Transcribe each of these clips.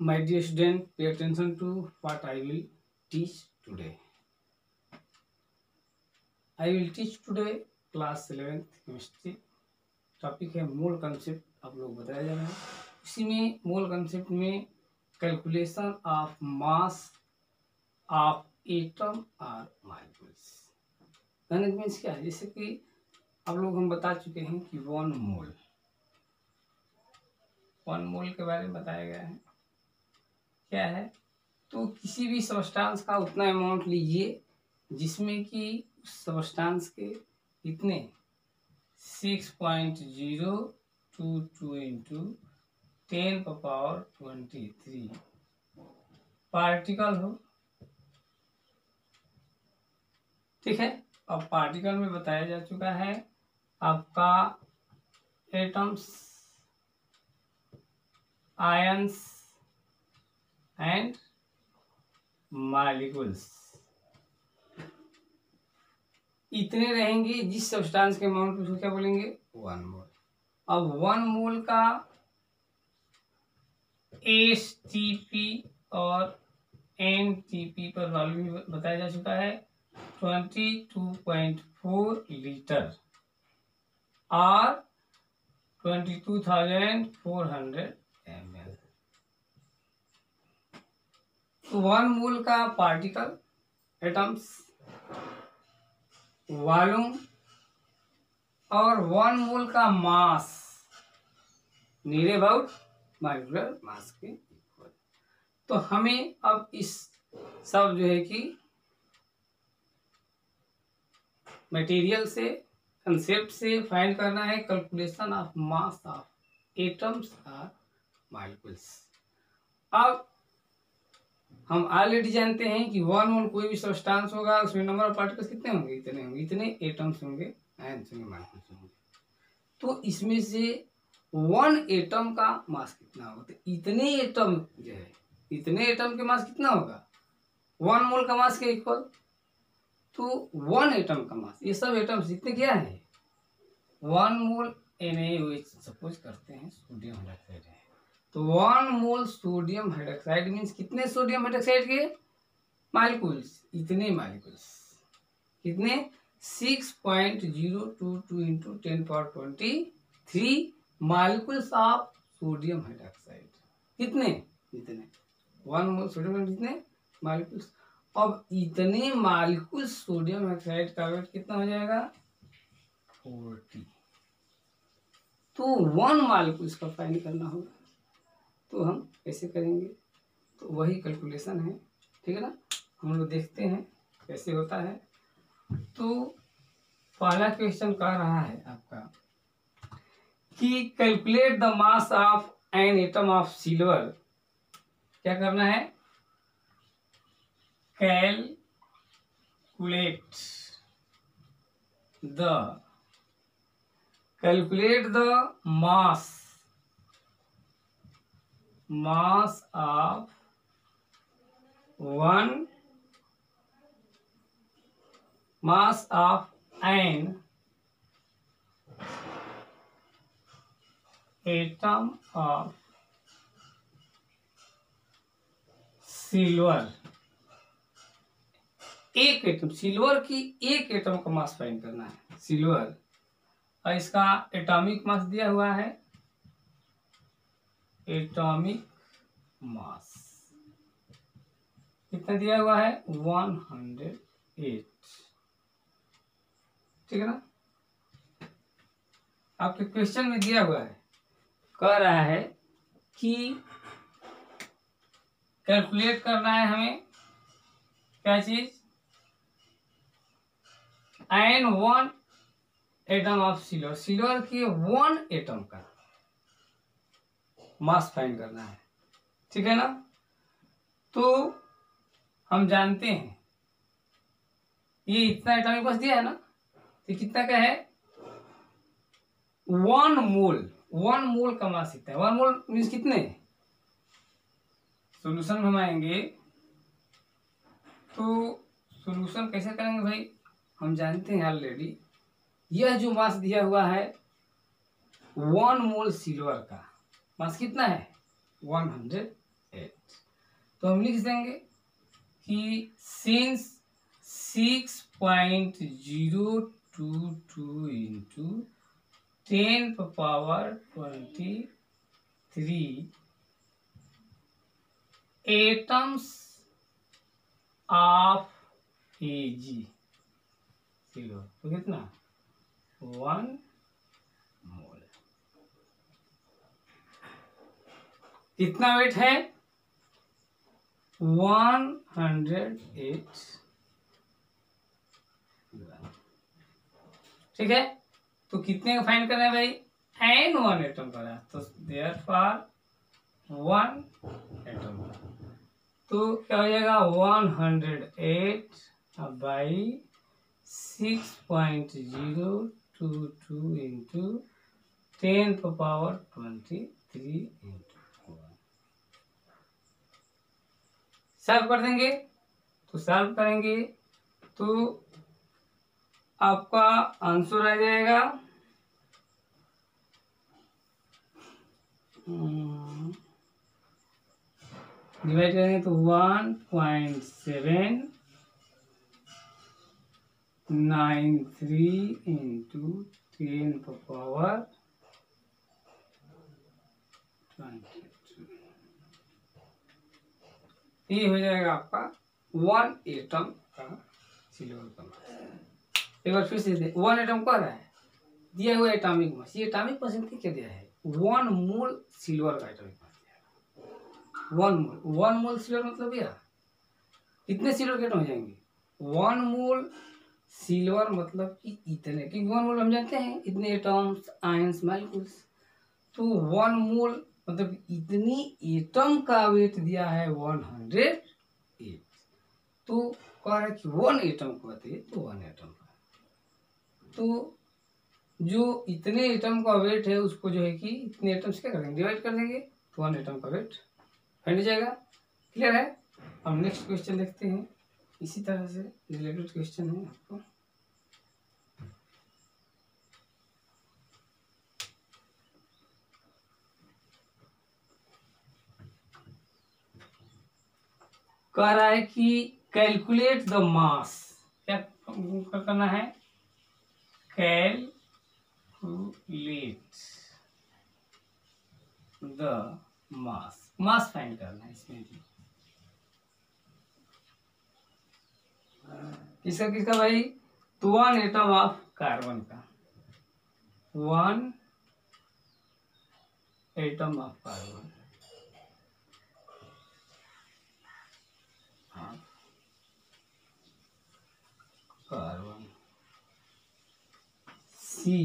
my dear student, pay attention to what i will teach today. I will teach today class 11th chemistry. Topic है mole concept आप लोग बताया जा रहा है। इसी में मोल कंसेप्ट में calculation of mass of atom और मालिक्यूल्स गणित मीन्स क्या है? जैसे कि आप लोग हम बता चुके हैं कि वन मोल वन मोल के बारे में बताया गया है। क्या है? तो किसी भी सबस्टांस का उतना अमाउंट लीजिए, जिसमें कि उस सबस्टांस के कितने six point zero two two into ten power twenty three particle हो। ठीक है? अब पार्टिकल में बताया जा चुका है, आपका एटम्स आयंस एंड मालिकुल्स इतने रहेंगे जिस सब्सटेंस के अमाउंट उसको क्या बोलेंगे? वन मोल अब वन मोल का एस टी पी और एन टी पी पर वॉल्यूम बताया जा चुका है। Twenty two point four litre और twenty two thousand four hundred M one mole का पार्टिकल, एटम्स, वॉल्यूम, और वन मोल का मास, नीर अबाउट माइक्रोलर मास के इक्वल तो हमें अब इस सब जो है कि मटेरियल से कंसेप्ट से फाइंड करना है calculation of mass of atoms और मालिक्यूल्स अब हम ऑलरेडी जानते हैं कि वन मोल कोई भी सब्सटेंस होगा, उसमें नंबर ऑफ़ पार्टिकल्स कितने होंगे? इतने होंगे। इतने एटम्स होंगे आयंस होंगे मालिक्यूल्स होंगे। तो इसमें से वन एटम का मास कितना होगा? तो इतने एटम जो है, इतने एटम के मास कितना होगा? वन मोल का मास के इक्वल तो वन एटम का मास ये सब एटम्स इतने क्या है? वन मोल एन सपोज़ करते हैं सोडियम हाइड्रोक्साइड है। तो one mole sodium hydroxide means कितने सोडियम हाइड्रोक्साइड के? मालिकुल्स इतने मालिकुल्स कितने? Six point zero two two into ten power twenty three molecules of sodium hydroxide कितने? इतने। वन मोल सोडियम कितने? मालिकुल्स अब इतने मालिकुल्स सोडियम हाइड्रोक्साइड का वेट कितना हो जाएगा? फोर्टी तो वन मालिकुल्स का फाइंड करना होगा। तो हम कैसे करेंगे? तो वही कैलकुलेशन है, ठीक है ना? हम लोग देखते हैं कैसे होता है। तो पहला क्वेश्चन कह रहा है आपका कि calculate the mass of an atom of silver क्या करना है? Calculate the calculate the mass mass of one, mass of an atom of silver एक एटम सिल्वर की एक एटम का मास फाइंड करना है सिल्वर और इसका एटॉमिक मास दिया हुआ है एटॉमिक मास। कितना दिया हुआ है? One hundred eight. ठीक है ना? आपके क्वेश्चन में दिया हुआ है। कह रहा है कि कैलकुलेट करना है हमें क्या चीज़? An one atom of silver. Silver के वन एटम का। मास फाइंड करना है। ठीक है ना? तो हम जानते हैं। ये इतना एटॉमिक मास दिया है ना? तो कितना का है? One mole. वन मोल का मास कितना है। वन मोल मीन्स कितने? सोल्यूशन हम आएँगे तो सोल्यूशन कैसे करेंगे भाई? हम जानते हैं ऑलरेडी यह जो मास दिया हुआ है, वन मोल सिल्वर का। मास कितना है? वन हंड्रेड एट तो हम लिख देंगे कि since six point zero two two into ten power twenty three atoms of A G तो कितना? वन मोल कितना वेट है? One hundred eight. ठीक है? तो कितने का फाइंड करना है भाई? एन वन एटम का। तो देयर फॉर वन एटम तो क्या हो जाएगा? One hundred eight by six point zero two two into ten power twenty three into one solve कर देंगे तो सॉल्व करेंगे तो आपका आंसर आ जाएगा। डिवाइड करेंगे तो one point seven nine three into ten power twenty ये हो जाएगा आपका वन एटम का सिल्वर का एक बार फिर से वन एटम कह रहा है? दिया हुआ एटॉमिक मास ये एटॉमिक मास इनके क्या दिया है? वन मोल सिल्वर का एटॉमिक मास दिया one mole one mole silver मतलब क्या? कितने सिल्वर के हो जाएँगे? वन मोल सिल्वर मतलब कि इतने, क्योंकि वन मोल हम जानते हैं, इतने एटम्स आयंस मालिक्यूल्स तो वन मोल मतलब इतनी एटम का वेट दिया है वन हंड्रेड एट। तो कह रहा है कि वन एटम को बताइए तो वन एटम का। तो जो इतने एटम का वेट है, उसको जो है कि इतने एटम से क्या कर देंगे डिवाइड कर देंगे तो वन एटम का वेट फैल जाएगा। क्लियर है? अब नेक्स्ट क्वेश्चन देखते हैं। इसी तरह से रिलेटेड क्वेश्चन है आपको। कह रहा है कि कैलकुलेट द मास क्या करना है? Calculate the mass mass find करना है इसमें भी। किसका किसका भाई? तो वन एटम ऑफ़ कार्बन का। One atom of carbon carbon C.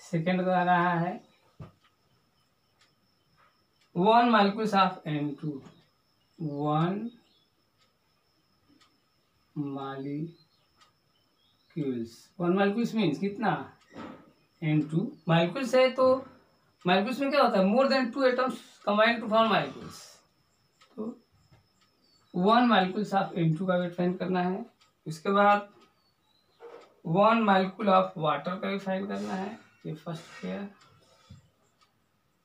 Second कह रहा है one molecules of N two one molecules one molecules means कितना? एन टू मालिक्यूल्स है तो मालिक्यूल्स में क्या होता है? More than two atoms combined to form molecules तो one molecules of N two का वेट फाइंड करना है। उसके बाद वन मालिक्यूल ऑफ़ वाटर का भी फाइंड करना है। ये फ़र्स्ट किया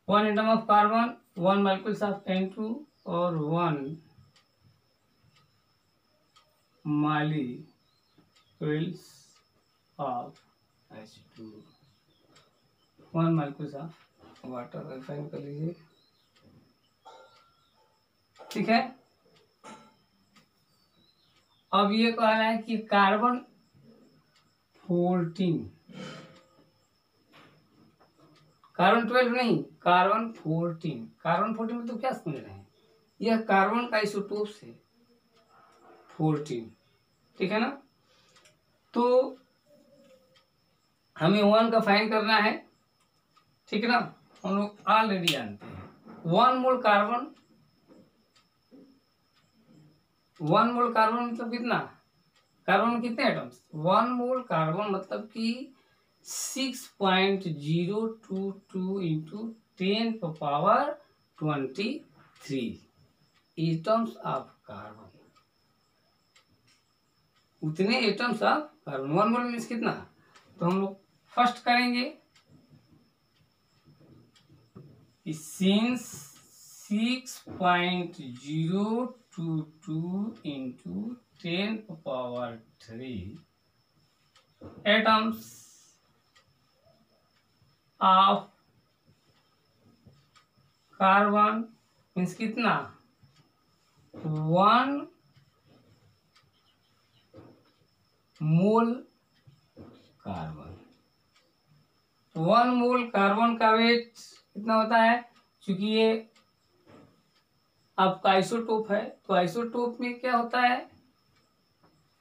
one atom of carbon one molecules of N two और one molecules of H two one molecules of water refine कर लीजिए। ठीक है? अब ये कह रहा है कि कार्बन फोर्टीन कार्बन ट्वेल्व नहीं कार्बन फोर्टीन कार्बन फोर्टीन में तो क्या समझ रहे हैं? यह कार्बन का इसोटोप से फोर्टीन ठीक है ना? तो हमें वन का फाइन करना है। ठीक है ना? हम लोग ऑलरेडी जानते हैं। One mole carbon one mole carbon मतलब कितना? कार्बन कितने एटम्स वन मोल कार्बन मतलब कि six point zero two two into ten power twenty three atoms of carbon उतने atoms of carbon one mole means कितना? तो हम लोग फ़र्स्ट करेंगे। Since six point zero two two into ten power three atoms of carbon means कितना? One mole carbon one mole carbon का weight कितना होता है क्योंकि ये आपका आइसोटोप है तो आइसोटोप में क्या होता है?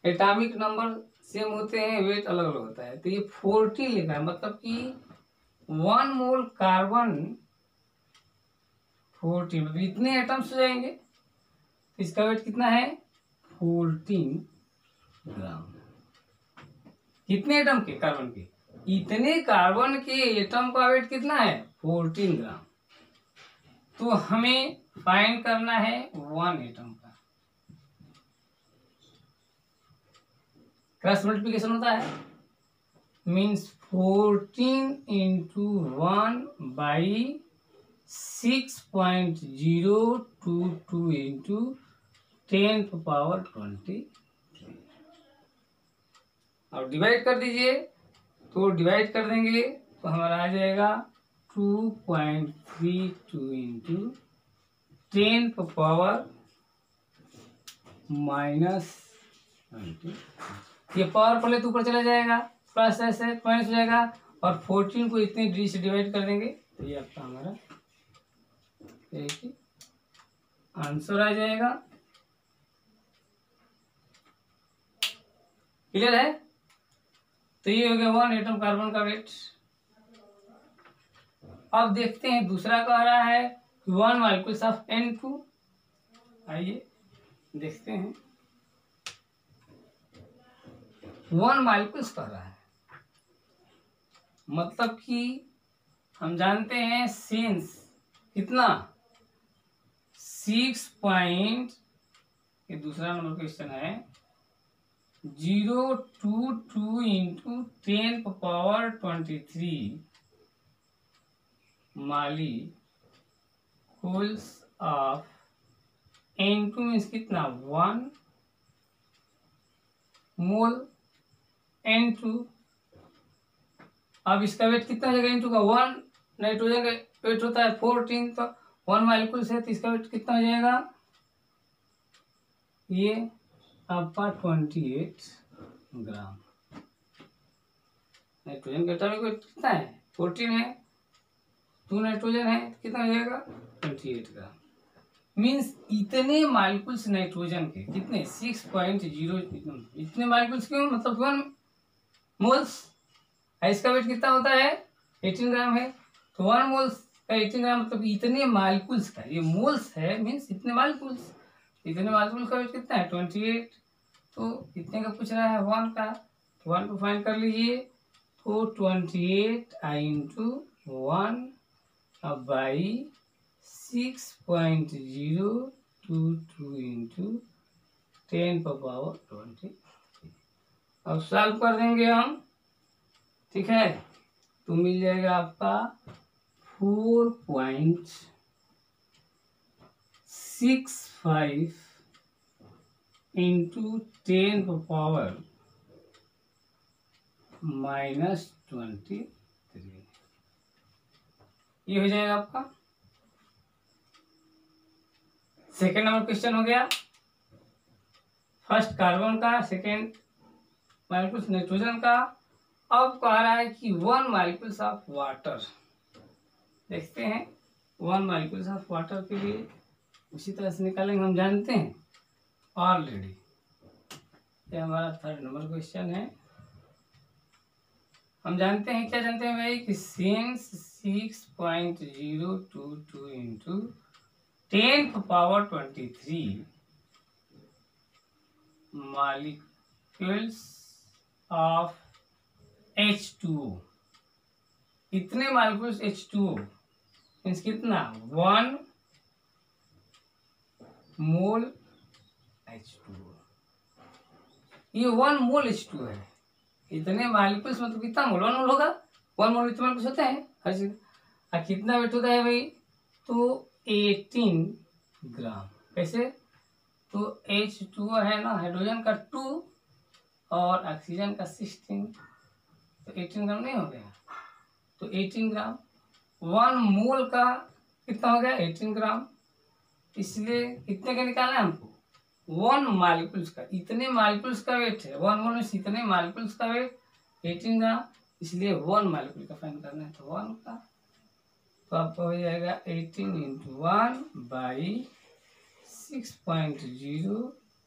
एटॉमिक नंबर सेम होते हैं, वेट अलग अलग होता है। तो ये फोर्टीन लेना है मतलब कि वन मोल कार्बन फोर्टीन मतलब इतने एटम्स हो जाएँगे। तो इसका वेट कितना है? Fourteen gram. कितने एटम के? कार्बन के? इतने कार्बन के एटम का वेट कितना है? फोर्टीन ग्राम तो हमें फाइंड करना है वन एटम का। क्रॉस मल्टीप्लिकेशन होता है। Means fourteen into one by six point zero two two into ten power twenty और डिवाइड कर दीजिए। तो डिवाइड कर देंगे तो हमारा आ जाएगा two point three two into ten power minus ये पावर पहले तो ऊपर चला जाएगा प्लस ऐसे माइनस हो जाएगा, और फोर्टीन को इतने डी से डिवाइड कर देंगे तो ये आपका हमारा आंसर आ जाएगा। क्लियर है? तो ये हो गया वन एटम कार्बन का वेट अब देखते हैं दूसरा कह रहा है one micros of N two आइए, देखते हैं। वन माइक्रोस कह रहा है। मतलब कि हम जानते हैं सेंस कितना? सिक्स पॉइंट ये दूसरा नंबर क्वेश्चन है। Zero two two into ten power twenty three. Molecules of N two means कितना? वन। Mole N two. अब इसका वेट कितना हो जाएगा? का वन। नाइट्रोजन का वेट होता है फोर्टीन तो वन मालिकुल से तो इसका वेट कितना हो जाएगा? ये आपका ट्वेंटी एट ग्राम। नाइट्रोजन का कितना है? फोर्टीन है। टू नाइट्रोजन है, कितना हो जाएगा? Twenty eight gram. मीन्स इतने मालिकुल्स नाइट्रोजन के, कितने? सिक्स पॉइंट ज़ीरो, इतने मालिकुल्स क्यों? मतलब मोल्स इसका वेट कितना होता है? एटीन ग्राम है। तो वन मोल्स का एटीन ग्राम मतलब इतने मालिकुल्स का, ये मोल्स है मीन्स इतने मालिकुल्स इतने मालिकुल का वेट कितना है? Twenty eight. तो इतने का पूछ रहा है वन का? वन को फाइन कर लीजिए। तो twenty eight I into one अब by six point zero two two into ten पर पावर ट्वेंटी अब सॉल्व कर देंगे हम। ठीक है? तो मिल जाएगा आपका four point six five into ten power minus twenty three ये हो जाएगा आपका। सेकेंड नंबर क्वेश्चन हो गया। फ़र्स्ट कार्बन का सेकेंड मालिकुल्स नाइट्रोजन का। अब कह रहा है कि वन मालिकुल्स ऑफ़ वाटर देखते हैं। वन मालिकुल्स ऑफ़ वाटर के लिए उसी तरह से निकालेंगे, हम जानते हैं। ऑलरेडी ये हमारा थर्ड नंबर क्वेश्चन है। हम जानते हैं, क्या जानते हैं भाई, कि since six point zero two two into ten power twenty three molecules of H two इतने मालिक्यूल्स एच टू मीन्स कितना? वन मोल एच टू ये वन मोल एच टू है। इतने मालिकुल्स मतलब कितना मोल वन मोल होगा? वन मोल इतने कुछ होते हैं, हर चीज़। और कितना वेट होता है भाई? तो एटीन ग्राम। कैसे? तो एच टू है ना हाइड्रोजन का टू और ऑक्सीजन का सिक्सटीन तो एटीन ग्राम नहीं हो गया। तो एटीन ग्राम। वन मोल का कितना हो गया? Eighteen gram. इसलिए कितने का निकालना है हमको। वन मालिकुल्स का, इतने मालिकुल्स का वेट है। वन में इतने मालिकुल्स का वेट एटीन ग्राम इसलिए वन मालिकुल का फाइन करना है। तो वन का तो आपका हो जाएगा eighteen into one by six point zero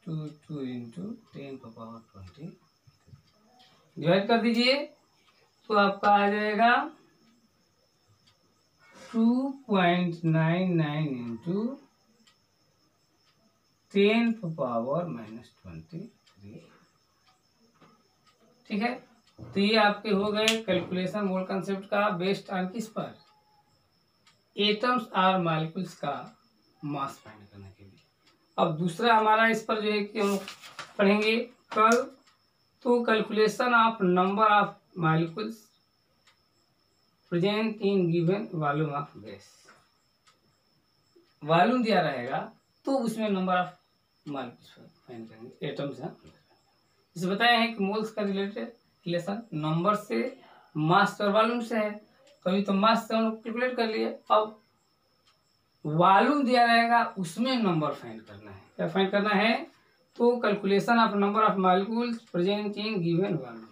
two two into ten का पावर ट्वेंटी डिवाइड कर दीजिए तो आपका आ जाएगा two point nine nine into ten power minus twenty three. ठीक है? तो ये आपके हो गए कैलकुलेशन मोल कंसेप्ट का बेस्ड ऑन किस पर? एटम्स आर मालिकुल्स का मास फाइंड करने के लिए। अब दूसरा हमारा इस पर जो है कि हम पढ़ेंगे, कल तो calculation of number of molecules present in given volume of gas volume दिया रहेगा तो उसमें नंबर ऑफ़ मालिकुल्स फाइंड करेंगे। एटम्स हैं। जैसे बताया है कि मोल्स का रिलेटेड रिलेशन नंबर से मास और वॉल्यूम से है। कभी तो मास से हम लोग कैलकुलेट कर लिए। अब वॉल्यूम दिया रहेगा, उसमें नंबर फाइंड करना है। क्या फाइंड करना है? तो calculation of number of molecules present in given volume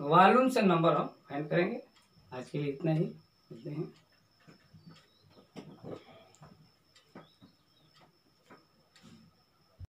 volume से नंबर हम फाइंड करेंगे। आज के लिए इतना ही। मिलते हैं।